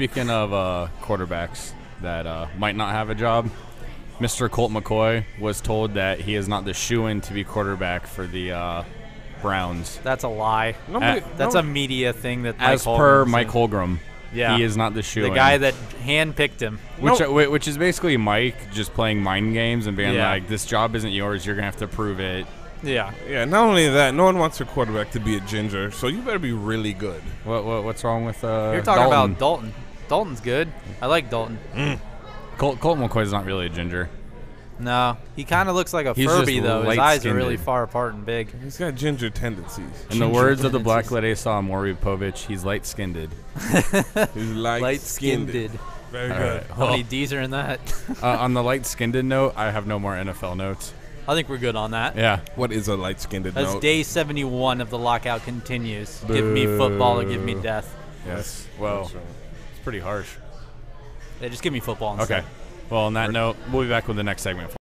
speaking of uh, quarterbacks that uh, might not have a job, Mr. Colt McCoy was told that he is not the shoo-in to be quarterback for the uh, Browns. That's a lie. Nobody- That's no- a media thing that As Mike per Holmgren Mike said. Holmgren, Yeah. he is not the shoo-in. The guy that handpicked him. Which, whi- which is basically Mike just playing mind games and being Yeah. like, "This job isn't yours. You're gonna have to prove it." Yeah. Yeah. Not only that, no one wants their quarterback to be a ginger, so you better be really good. What, what what's wrong with uh? You're talking Dalton? about Dalton. Dalton's good. I like Dalton. Colt, Colt McCoy's not really a ginger. No, he kind of looks like a He's just Furby though. His eyes are really light-skinned. far apart and big. He's got ginger tendencies. In the words of the black lady I saw, Maury Povich, he's light-skinned. He's light, Light-skinned. Very good. right. How many D's are in that? uh, on the light-skinned note, I have no more NFL notes. I think we're good on that. Yeah. What is a light skinned As note? day 71 of the lockout continues, give me football or give me death. Yes. Well, That's right. it's pretty harsh. Yeah, just give me football instead. Okay. Well, on that note, we'll be back with the next segment.